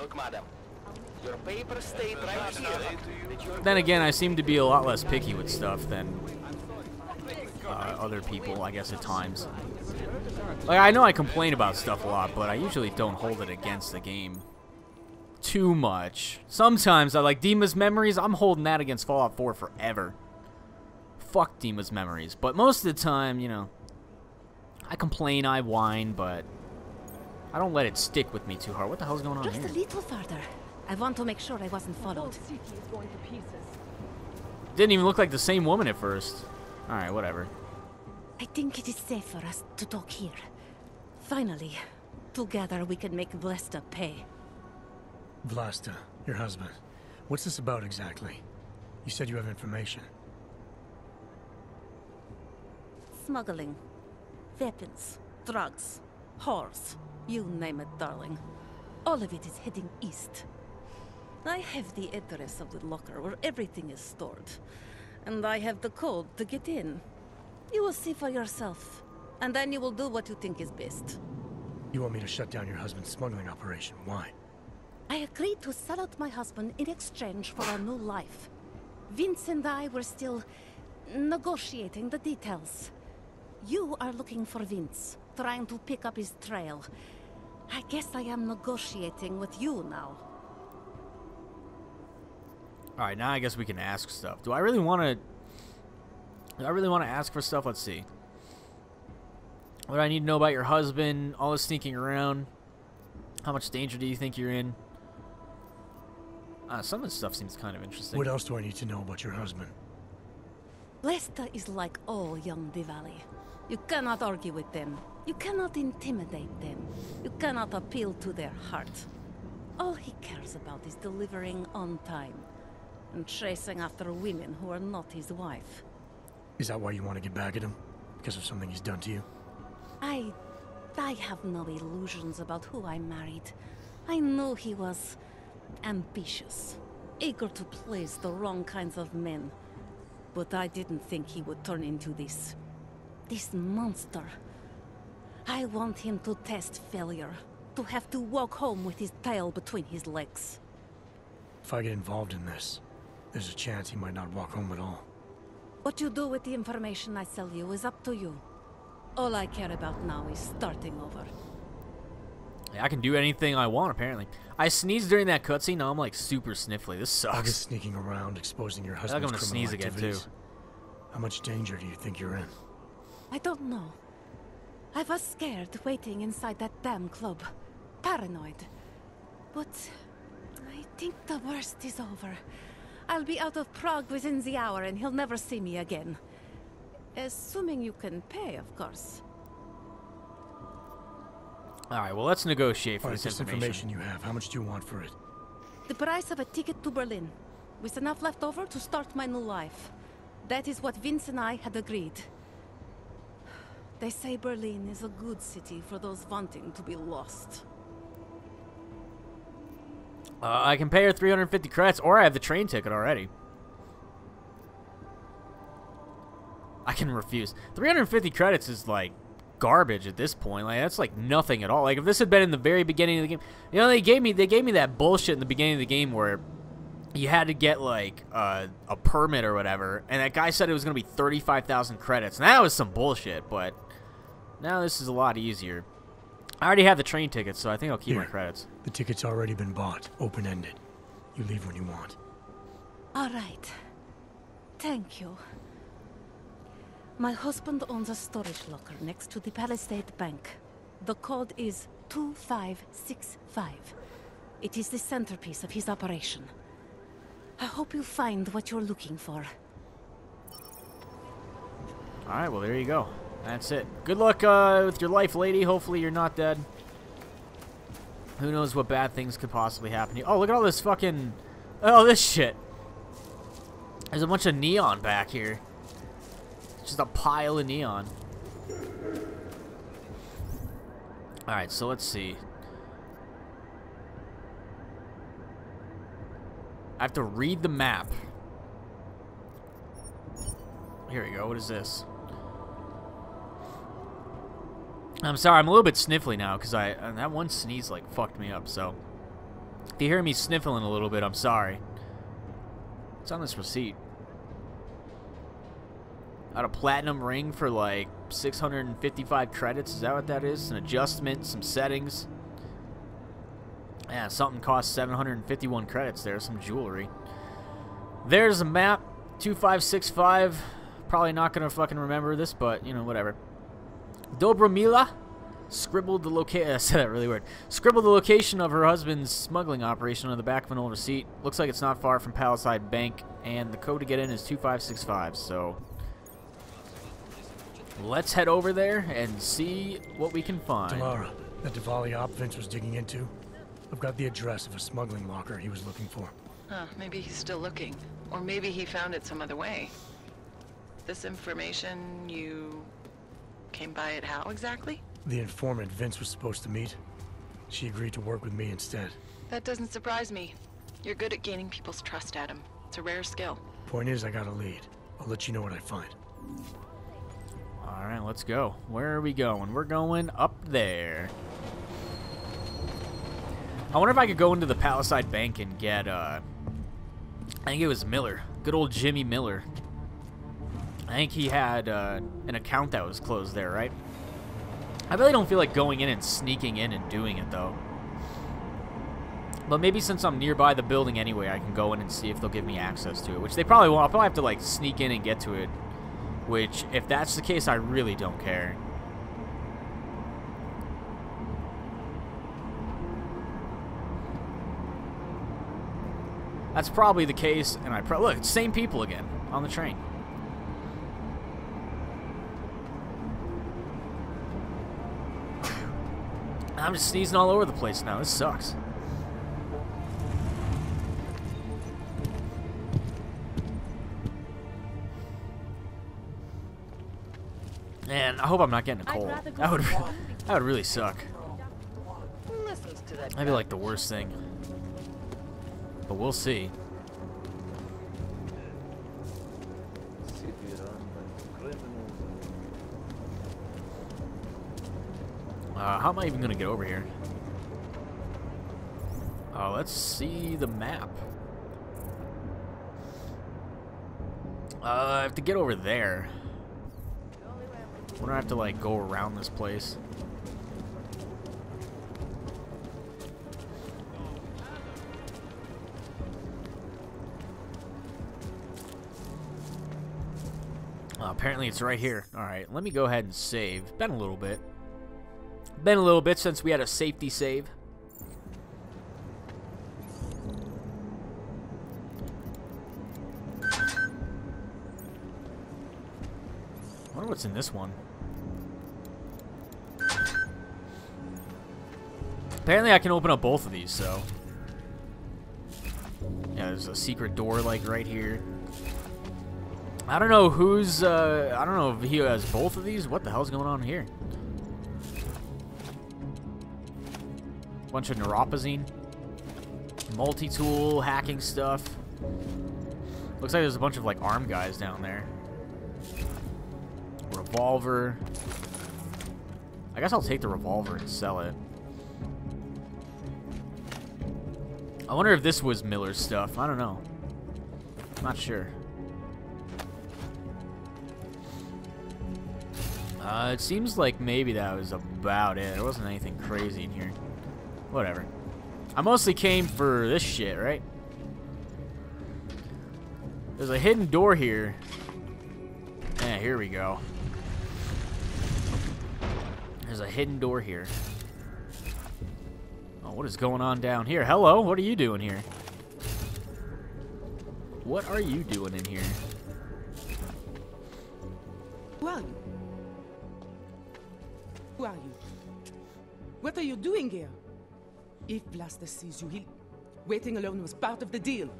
Look, madam. Your papers state right here you're Then again, I seem to be a lot less picky with stuff than uh, other people, I guess, at times. Like, I know I complain about stuff a lot, but I usually don't hold it against the game too much. Sometimes I like Dima's Memories, I'm holding that against Fallout 4 forever. Fuck Dima's Memories. But most of the time, you know, I complain, I whine, but I don't let it stick with me too hard. What the hell's going on Just here? a little further. I want to make sure I wasn't followed. Didn't even look like the same woman at first. Alright, whatever. I think it is safe for us to talk here. Finally, together we can make Vlasta pay. Vlasta, your husband. What's this about exactly? You said you have information. Smuggling. Weapons. Drugs. Whores. You name it, darling. All of it is heading east. I have the address of the locker where everything is stored. And I have the code to get in. You will see for yourself. And then you will do what you think is best. You want me to shut down your husband's smuggling operation. Why? I agreed to sell out my husband in exchange for a new life. Vince and I were still negotiating the details. You are looking for Vince, trying to pick up his trail. I guess I am negotiating with you now. Alright, now I guess we can ask stuff. Do I really want to... Do I really want to ask for stuff? Let's see. What do I need to know about your husband? All this sneaking around. How much danger do you think you're in? Uh, some of this stuff seems kind of interesting. What else do I need to know about your husband? Vlasta is like all young Dvali. You cannot argue with them. You cannot intimidate them. You cannot appeal to their heart. All he cares about is delivering on time and chasing after women who are not his wife. Is that why you want to get back at him? Because of something he's done to you? I... I have no illusions about who I married. I knew he was ambitious, eager to please the wrong kinds of men. But I didn't think he would turn into this... this monster. I want him to test failure, to have to walk home with his tail between his legs. If I get involved in this, there's a chance he might not walk home at all. What you do with the information I sell you is up to you. All I care about now is starting over. Yeah, I can do anything I want, apparently. I sneezed during that cutscene. Now I'm like super sniffly. This All this sucks. sneaking around, exposing your husband's I'm husband's gonna criminal sneeze again, activities. too. How much danger do you think you're in? I don't know. I was scared waiting inside that damn club. Paranoid. But I think the worst is over. I'll be out of Prague within the hour and he'll never see me again. Assuming you can pay, of course. Alright, well, let's negotiate for All right, this this information. information you have, how much do you want for it? The price of a ticket to Berlin. With enough left over to start my new life. That is what Vince and I had agreed. They say Berlin is a good city for those wanting to be lost. Uh, I can pay her 350 credits, or I have the train ticket already. I can refuse. 350 credits is like garbage at this point. Like that's like nothing at all. Like if this had been in the very beginning of the game, you know, they gave me they gave me that bullshit in the beginning of the game where you had to get like uh, a permit or whatever, and that guy said it was gonna be 35,000 credits, and that was some bullshit. But now this is a lot easier. I already have the train ticket, so I think I'll keep my credits. The ticket's already been bought, open-ended. You leave when you want. All right. Thank you. My husband owns a storage locker next to the Palisade Bank. The code is 2565. It is the centerpiece of his operation. I hope you find what you're looking for. Alright, well, there you go. That's it. Good luck uh, with your life, lady. Hopefully you're not dead. Who knows what bad things could possibly happen to you. Oh, look at all this fucking... Oh, this shit. There's a bunch of neon back here. It's just a pile of neon. Alright, so let's see. I have to read the map. Here we go. What is this? I'm sorry, I'm a little bit sniffly now because I and that one sneeze like fucked me up. So If you hear me sniffling a little bit, I'm sorry. It's on this receipt. Got a platinum ring for like 655 credits. Is that what that is? An adjustment, some settings. Yeah, something costs 751 credits there. Some jewelry. There's a map. 2565. Probably not going to fucking remember this, but, you know, whatever. Dobromila scribbled the location. I said that really weird. Scribbled the location of her husband's smuggling operation on the back of an old receipt. Looks like it's not far from Palisade Bank, and the code to get in is 2565. So let's head over there and see what we can find. Delara, that Dvali op Vince was digging into. I've got the address of a smuggling locker he was looking for. Huh, maybe he's still looking. Or maybe he found it some other way. This information, you came by it how exactly? The informant Vince was supposed to meet. She agreed to work with me instead. That doesn't surprise me. You're good at gaining people's trust, Adam. It's a rare skill. Point is, I got a lead. I'll let you know what I find. Alright, let's go. Where are we going? We're going up there. I wonder if I could go into the Palisade Bank and get, uh... I think it was Miller. Good old Jimmy Miller. I think he had uh, an account that was closed there, right? I really don't feel like going in and sneaking in and doing it, though. But maybe since I'm nearby the building anyway, I can go in and see if they'll give me access to it. Which they probably won't. I'll probably have to, like, sneak in and get to it. Which, if that's the case, I really don't care. That's probably the case, and I pro- look, same people again on the train. I'm just sneezing all over the place now. This sucks. Man, I hope I'm not getting a cold. That would that would really suck. That'd be like the worst thing. But we'll see. Uh, how am I even going to get over here? Uh, let's see the map. Uh, I have to get over there. Wonder I have to, like, go around this place. Uh, apparently it's right here. Alright, let me go ahead and save. Been a little bit. Been a little bit since we had a safety save. I wonder what's in this one. Apparently I can open up both of these, so... Yeah, there's a secret door, like, right here. I don't know who's, uh, I don't know if he has both of these. What the hell's going on here? Bunch of neuropozyne. Multi-tool, hacking stuff. Looks like there's a bunch of, like, arm guys down there. Revolver. I guess I'll take the revolver and sell it. I wonder if this was Miller's stuff. I don't know. I'm not sure. Uh, it seems like maybe that was about it. There wasn't anything crazy in here. Whatever. I mostly came for this shit, right? There's a hidden door here. Yeah, here we go. There's a hidden door here. Oh, what is going on down here? Hello, what are you doing here? What are you doing in here? Who are you? Who are you? What are you doing here? If Vlasta sees you, he'll... Waiting alone was part of the deal.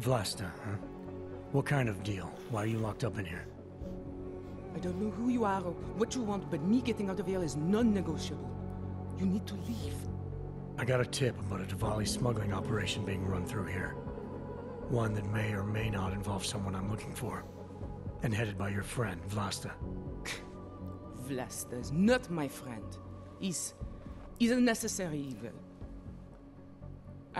Vlasta, uh, huh? What kind of deal? Why are you locked up in here? I don't know who you are or what you want, but me getting out of here is non-negotiable. You need to leave. I got a tip about a Dvali smuggling operation being run through here. One that may or may not involve someone I'm looking for. And headed by your friend, Vlasta. Vlasta is not my friend. He's... he's a necessary evil.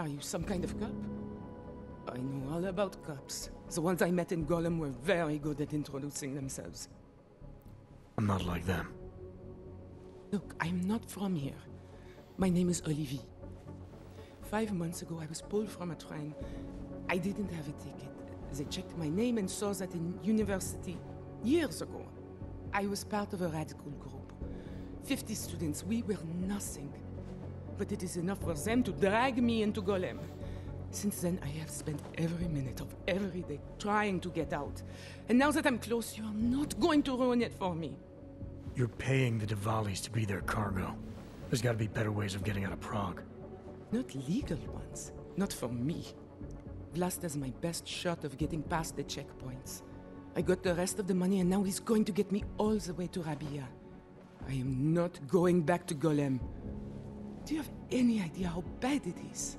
Are you some kind of cop? I know all about cops. The ones I met in Golem were very good at introducing themselves. I'm not like them. Look, I'm not from here. My name is Olivier. Five months ago, I was pulled from a train. I didn't have a ticket. They checked my name and saw that in university years ago. I was part of a radical group. 50 students, we were nothing. But it is enough for them to drag me into Golem. Since then, I have spent every minute of every day trying to get out. And now that I'm close, you are not going to ruin it for me. You're paying the Dvalis to be their cargo. There's gotta be better ways of getting out of Prague. Not legal ones. Not for me. Vlasta's my best shot of getting past the checkpoints. I got the rest of the money and now he's going to get me all the way to Rabia. I am not going back to Golem. Do you have any idea how bad it is?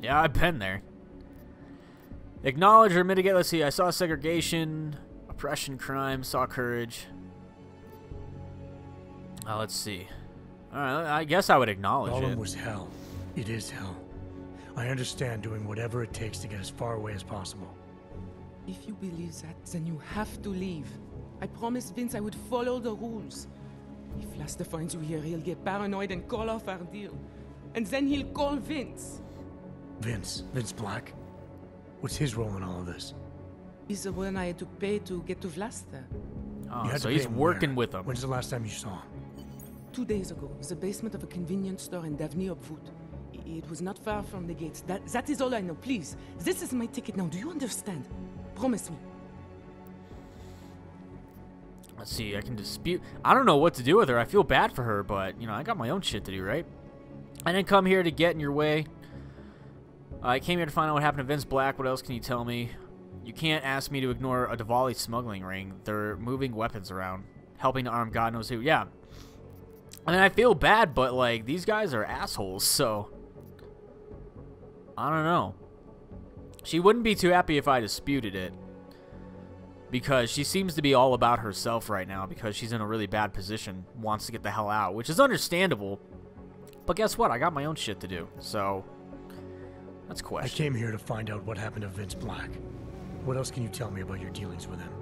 Yeah, I've been there. Acknowledge or mitigate. Let's see. I saw segregation, oppression, crime, saw courage. Uh, let's see. All right, I guess I would acknowledge Golem it. was hell. It is hell. I understand doing whatever it takes to get as far away as possible. If you believe that, then you have to leave. I promised Vince I would follow the rules. If Vlasta finds you here, he'll get paranoid and call off our deal. And then he'll call Vince. Vince. Vince Black? What's his role in all of this? He's the one I had to pay to get to Vlasta. Oh, so he's working where? with them. When's the last time you saw him? Two days ago, the basement of a convenience store in Davni Obvut. It was not far from the gates. That, that is all I know. Please, this is my ticket now. Do you understand? Promise me. Let's see. I can dispute. I don't know what to do with her. I feel bad for her, but you know, I got my own shit to do, right? I didn't come here to get in your way. I came here to find out what happened to Vince Black. What else can you tell me? You can't ask me to ignore a Dvali smuggling ring. They're moving weapons around, helping to arm God knows who. Yeah. I mean, I feel bad, but like these guys are assholes, so I don't know. She wouldn't be too happy if I disputed it because she seems to be all about herself right now because she's in a really bad position, wants to get the hell out, which is understandable. But guess what? I got my own shit to do, so that's a I question. I came here to find out what happened to Vince Black. What else can you tell me about your dealings with him?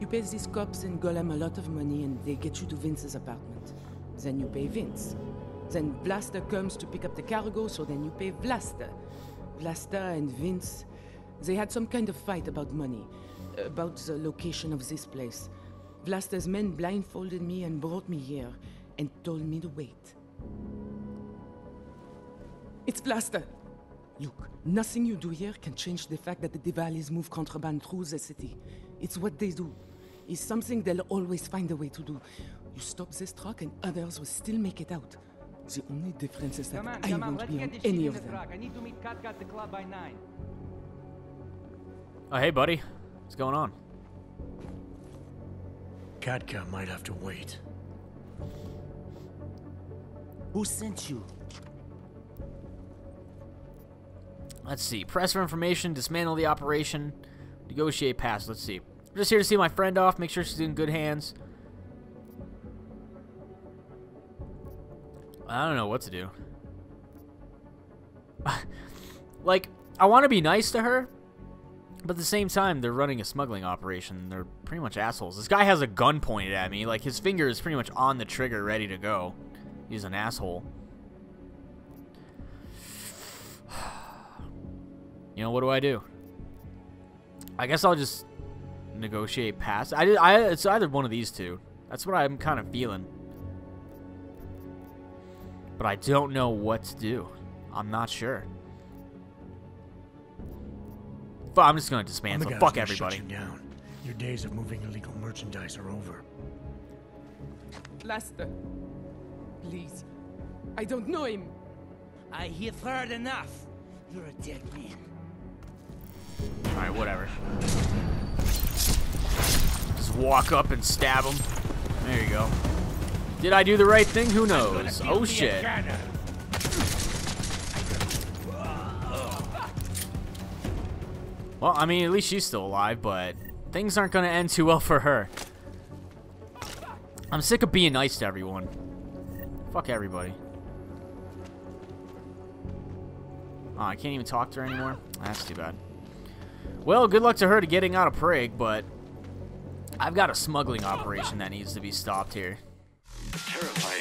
You pay these cops in Golem a lot of money and they get you to Vince's apartment. Then you pay Vince. Then Vlasta comes to pick up the cargo, so then you pay Vlasta. Vlasta and Vince, they had some kind of fight about money, about the location of this place. Vlasta's men blindfolded me and brought me here and told me to wait. It's Vlasta. Look, nothing you do here can change the fact that the Dvalis move contraband through the city. It's what they do. It's something they'll always find a way to do. You stop this truck and others will still make it out. The only difference is that Come on, I come on, won't let's be get on this any shit in of the them. truck. I need to meet Cat at the club by nine. Oh, hey, buddy. What's going on? Katka might have to wait. Who sent you? Let's see. Press for information, dismantle the operation, negotiate pass. Let's see. I'm just here to see my friend off, make sure she's in good hands. I don't know what to do. like, I want to be nice to her, but at the same time, they're running a smuggling operation. They're pretty much assholes. This guy has a gun pointed at me. Like, his finger is pretty much on the trigger, ready to go. He's an asshole. You know, what do I do? I guess I'll just negotiate past. I, I, it's either one of these two. That's what I'm kind of feeling. But I don't know what to do. I'm not sure. But I'm just gonna I'm the dismantle. Fuck gonna shut everybody. you down. Your days of moving illegal merchandise are over. Vlasta, please. I don't know him. I have heard enough. You're a dead man. Alright, whatever. Just walk up and stab him. There you go. Did I do the right thing? Who knows? Oh shit. Well, I mean, at least she's still alive, but things aren't gonna end too well for her. I'm sick of being nice to everyone. Fuck everybody. Oh, I can't even talk to her anymore? That's too bad. Well, good luck to her to getting out of Prague, but I've got a smuggling operation that needs to be stopped here. Terrified